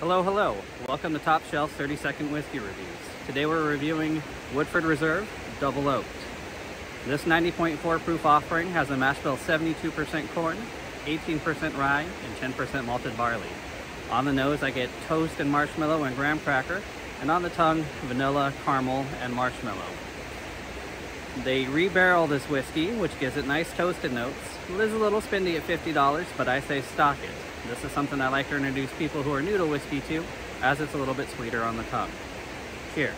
Hello, hello. Welcome to Top Shelf 30 Second Whiskey Reviews. Today we're reviewing Woodford Reserve Double Oaked. This 90.4 proof offering has a mash bill 72% corn, 18% rye, and 10% malted barley. On the nose I get toast and marshmallow and graham cracker, and on the tongue vanilla, caramel, and marshmallow. They rebarrel this whiskey, which gives it nice toasted notes. It is a little spendy at $50, but I say stock it. This is something I like to introduce people who are new to whiskey to, as it's a little bit sweeter on the tongue. Cheers.